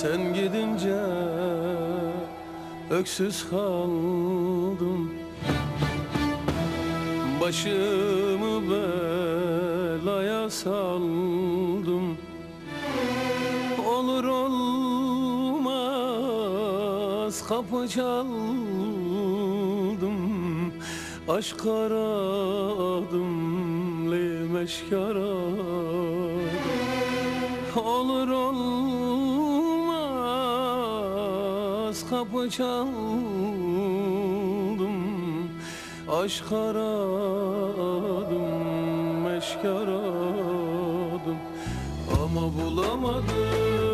Sen gidince öksüz kaldım. Başımı belaya saldım. Olur olmaz kapı çaldım. Aşk aradım lemeşk aradım Olur olmaz kapı çaldım Aşk aradım, meşk aradım. Ama bulamadım,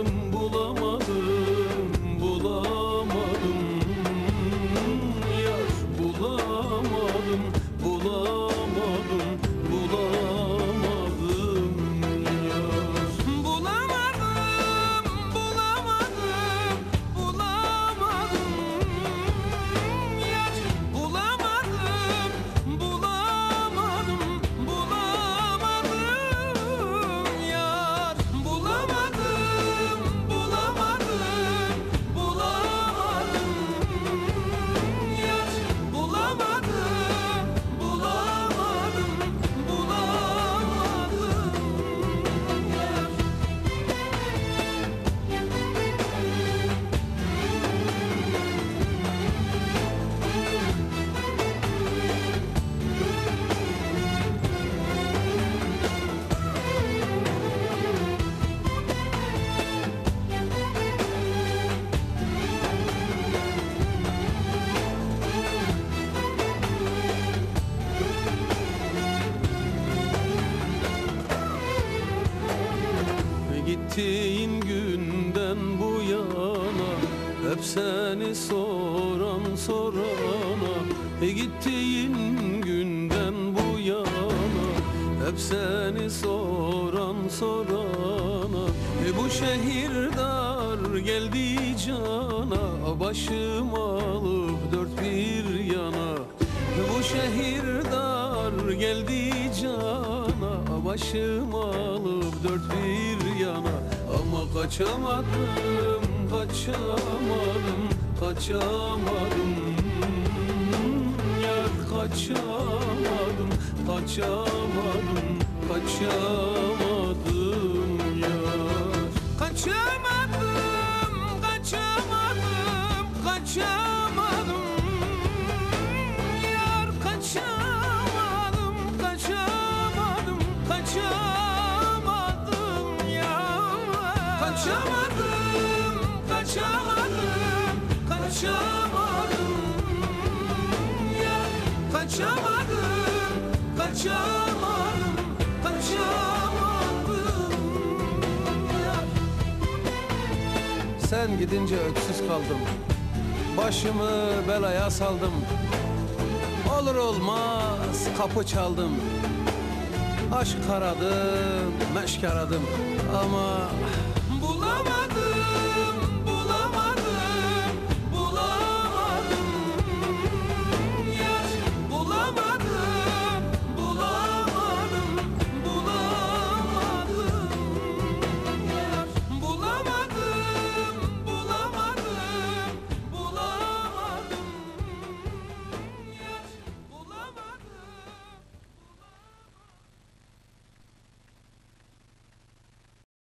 Hep seni soran sorana e Gittiğin günden bu yana. Hep seni soran sorana e Bu şehir dar geldi cana. Başım alıp dört bir yana e Bu şehir dar geldi cana. Başım alıp dört bir kaçamadım, kaçamadım, kaçamadım. Yar kaçamadım, kaçamadım, kaçamadım Kaçamadım, kaçamadım, kaçamadım. Yar kaçamadım, kaçamadım, kaçamadım. Yar Sen gidince öksüz kaldım. Başımı belaya saldım. Olur olmaz kapı çaldım. Aşk aradım, meşk aradım. Ama bulamadım.